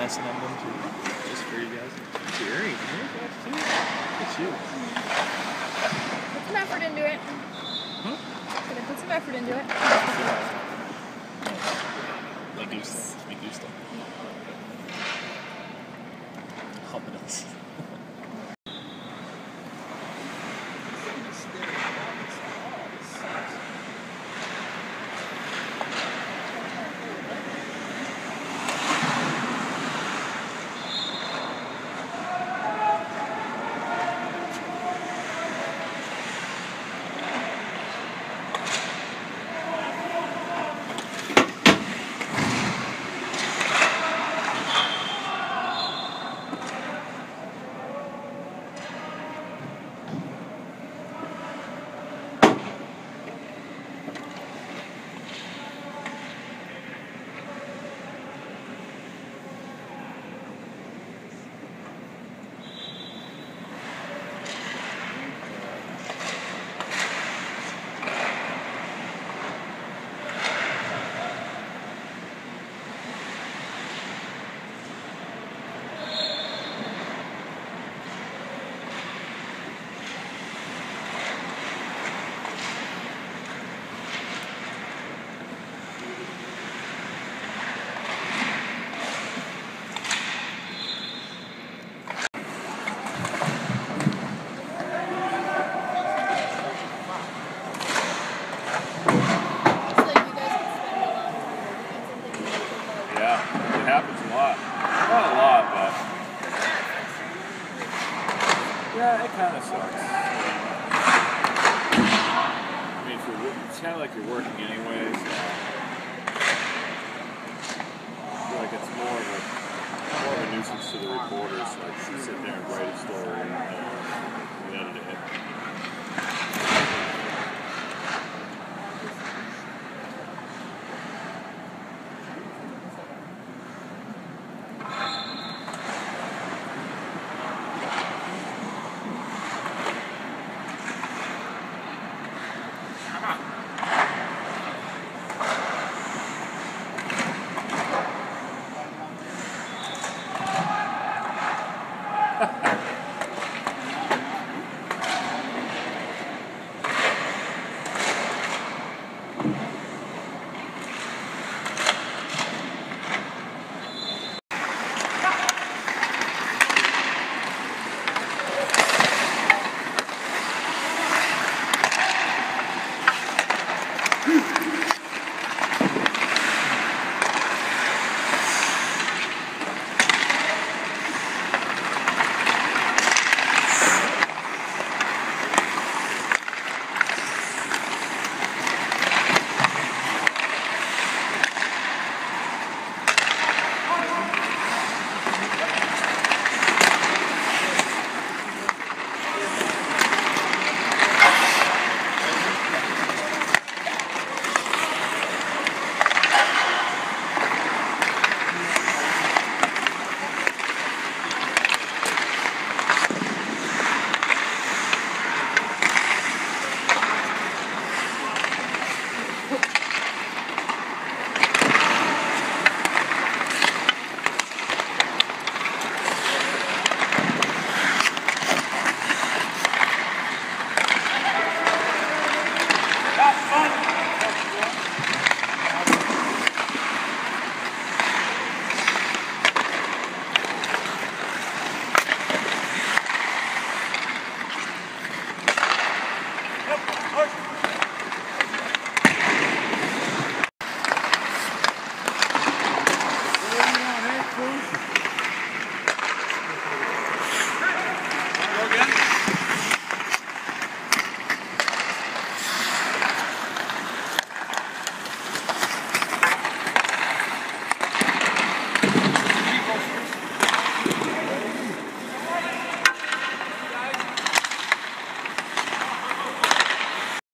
messing on them too, just for you guys. Jerry, too. Look at you. Put some effort into it. Hmm? Gonna put some effort into it. Me gusta. Me gusta. Vámonos. Yeah, it kind of sucks. I mean, it's kind of like you're working anyways. Ha ha ha! Yes.